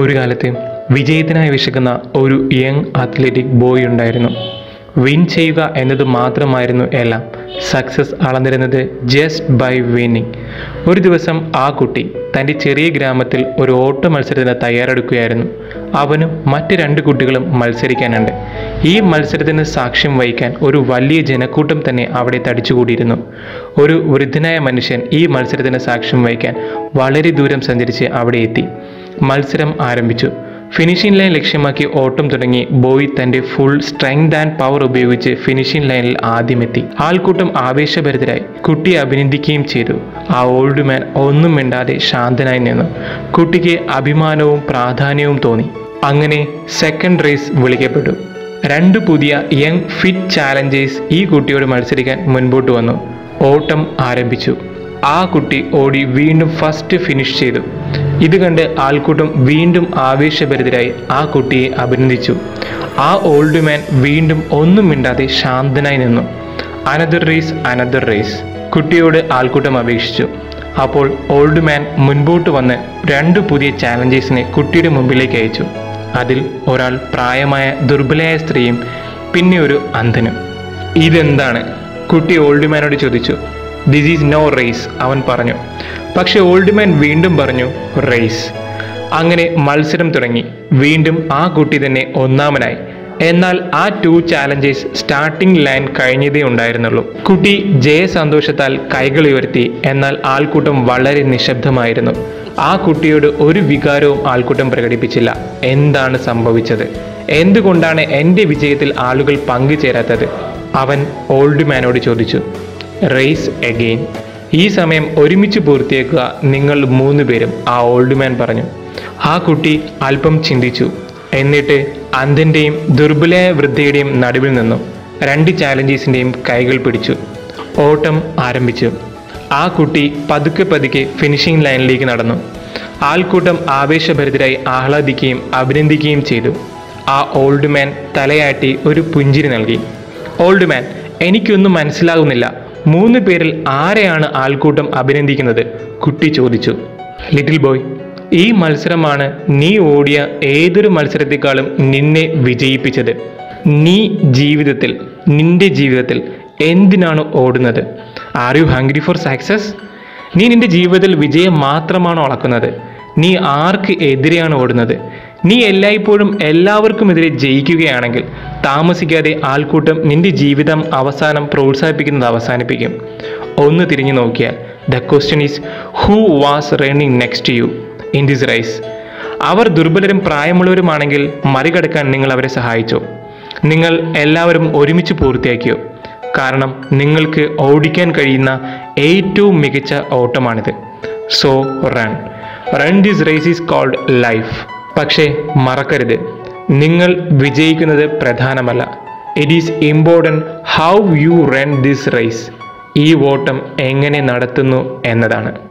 ഒരു കാലത്ത് വിജയത്തിനായി വിശക്കുന്ന ഒരു യങ് അത്ലറ്റിക് ബോയ് ഉണ്ടായിരുന്നു. വിൻ ചെയ്യുക എന്നത് മാത്രമായിരുന്നു എല്ലാം. സക്സസ് അളന്നിരുന്നത് ജസ്റ്റ് ബൈ വിന്നിങ് ഒരു ദിവസം ആ കുട്ടി തന്റെ ചെറിയ ഗ്രാമത്തിൽ ഒരു ഓട്ട മത്സരത്തിന് തയ്യാറെടുക്കുകയായിരുന്നു. അവനും മറ്റ് രണ്ട് കുട്ടികളും മത്സരിക്കാനുണ്ട്. ഈ മത്സരത്തിന് സാക്ഷ്യം വഹിക്കാൻ ഒരു വലിയ ജനക്കൂട്ടം തന്നെ അവിടെ തടിച്ചുകൂടിയിരുന്നു. ഒരു വൃദ്ധനായ മനുഷ്യൻ ഈ മത്സരത്തിന് സാക്ഷ്യം വഹിക്കാൻ വളരെ ദൂരം സഞ്ചരിച്ച് അവിടെ എത്തി. മത്സരം ആരംഭിച്ചു. ഫിനിഷിംഗ് ലൈൻ ലക്ഷ്യമാക്കി ഓട്ടം തുടങ്ങി. ബോയ് തന്റെ ഫുൾ സ്ട്രെങ്ത് ആൻഡ് പവർ ഉപയോഗിച്ച് ഫിനിഷിംഗ് ലൈനിൽ ആദ്യമെത്തി. ആൾക്കൂട്ടം ആവേശഭരിതരായി. കുട്ടിയെ അഭിനന്ദിക്കുകയും ചെയ്തു. ആ ഓൾഡ് മാൻ ഒന്നും മിണ്ടാതെ ശാന്തനായി നിന്നു. കുട്ടിക്ക് അഭിമാനവും പ്രാധാന്യവും തോന്നി. അങ്ങനെ സെക്കൻഡ് റേസ് വിളിക്കപ്പെട്ടു. രണ്ട് പുതിയ യങ് ഫിറ്റ് ചാലഞ്ചേഴ്സ് ഈ കുട്ടിയോട് മത്സരിക്കാൻ മുൻപോട്ട് വന്നു. ഓട്ടം ആരംഭിച്ചു. ആ കുട്ടി ഓടി വീണ്ടും ഫസ്റ്റ് ഫിനിഷ് ചെയ്തു. ഇത് കണ്ട് ആൾക്കൂട്ടം വീണ്ടും ആവേശഭരിതരായി ആ കുട്ടിയെ അഭിനന്ദിച്ചു. ആ ഓൾഡ് മാൻ വീണ്ടും ഒന്നും മിണ്ടാതെ ശാന്തനായി നിന്നു. അനദർ റേസ് അനദർ റേസ് കുട്ടിയോട് ആൾക്കൂട്ടം അപേക്ഷിച്ചു. അപ്പോൾ ഓൾഡ് മാൻ മുൻപോട്ട് വന്ന് രണ്ട് പുതിയ ചാലഞ്ചേഴ്സിനെ കുട്ടിയുടെ മുമ്പിലേക്ക് അയച്ചു. അതിൽ ഒരാൾ പ്രായമായ ദുർബലയായ സ്ത്രീയും പിന്നെ ഒരു അന്ധനും. ഇതെന്താണ്? കുട്ടി ഓൾഡ് മാനോട് ചോദിച്ചു. ദിസ് ഈസ് നോ റേസ് അവൻ പറഞ്ഞു. പക്ഷെ ഓൾഡ് മാൻ വീണ്ടും പറഞ്ഞു റേസ് അങ്ങനെ മത്സരം തുടങ്ങി. വീണ്ടും ആ കുട്ടി തന്നെ ഒന്നാമനായി. എന്നാൽ ആ ടു ചാലഞ്ചേഴ്സ് സ്റ്റാർട്ടിംഗ് ലൈൻ കഴിഞ്ഞതേ ഉണ്ടായിരുന്നുള്ളൂ. കുട്ടി ജയസന്തോഷത്താൽ കൈകൾ ഉയർത്തി. എന്നാൽ ആൾക്കൂട്ടം വളരെ നിശബ്ദമായിരുന്നു. ആ കുട്ടിയോട് ഒരു വികാരവും ആൾക്കൂട്ടം പ്രകടിപ്പിച്ചില്ല. എന്താണ് സംഭവിച്ചത്? എന്തുകൊണ്ടാണ് എന്റെ വിജയത്തിൽ ആളുകൾ പങ്കുചേരാത്തത്? അവൻ ഓൾഡ് മാനോട് ചോദിച്ചു. റേസ് എഗെയിൻ ഈ സമയം ഒരുമിച്ച് പൂർത്തിയാക്കുക നിങ്ങൾ മൂന്ന് പേരും ആ ഓൾഡ് മാൻ പറഞ്ഞു. ആ കുട്ടി അല്പം ചിന്തിച്ചു. എന്നിട്ട് അന്ധന്റെയും ദുർബലയായ വൃദ്ധയുടെയും നടുവിൽ നിന്നു. രണ്ട് ചാലഞ്ചീസിന്റെയും കൈകൾ പിടിച്ചു. ഓട്ടം ആരംഭിച്ചു. ആ കുട്ടി പതുക്കെ പതുക്കെ ഫിനിഷിംഗ് ലൈനിലേക്ക് നടന്നു. ആൾക്കൂട്ടം ആവേശഭരിതരായി ആഹ്ലാദിക്കുകയും അഭിനന്ദിക്കുകയും ചെയ്തു. ആ ഓൾഡ് മാൻ തലയാട്ടി ഒരു പുഞ്ചിരി നൽകി. ഓൾഡ് മാൻ എനിക്കൊന്നും മനസ്സിലാകുന്നില്ല. മൂന്ന് പേരിൽ ആരെയാണ് ആൾക്കൂട്ടം അഭിനന്ദിക്കുന്നത്? കുട്ടി ചോദിച്ചു. ലിറ്റിൽ ബോയ് ഈ മത്സരമാണ് നീ ഓടിയ ഏതൊരു മത്സരത്തെക്കാളും നിന്നെ വിജയിപ്പിച്ചത്? നീ ജീവിതത്തിൽ നിന്റെ ജീവിതത്തിൽ എന്തിനാണ് ഓടുന്നത്? Are you hungry for success നീ നിന്റെ ജീവിതത്തിൽ വിജയം മാത്രമാണോ അളക്കുന്നത്? നീ ആർക്ക് എതിരെയാണ് ഓടുന്നത്? നീ എല്ലായ്പ്പോഴും എല്ലാവർക്കുമെതിരെ ജയിക്കുകയാണെങ്കിൽ താമസിക്കാതെ ആൾക്കൂട്ടം നിന്റെ ജീവിതം അവസാനം പ്രോത്സാഹിപ്പിക്കുന്നത് അവസാനിപ്പിക്കും. ഒന്ന് തിരിഞ്ഞു നോക്കിയാൽ the question is who was running next you in this race? അവർ ദുർബലരും പ്രായമുള്ളവരുമാണെങ്കിൽ മറികടക്കാൻ നിങ്ങൾ അവരെ സഹായിച്ചു. നിങ്ങൾ എല്ലാവരും ഒരുമിച്ച് പൂർത്തിയാക്കിയോ? കാരണം നിങ്ങൾക്ക് ഓടിക്കാൻ കഴിയുന്ന ഏറ്റവും മികച്ച ഓട്ടമാണിത്. So run. Run this race is called life പക്ഷേ മറക്കരുത്. നിങ്ങൾ വിജയിക്കുന്നത് പ്രധാനമല്ല. It is important how you run this race ഈ ഓട്ടം എങ്ങനെ നടത്തുന്നു എന്നതാണ്.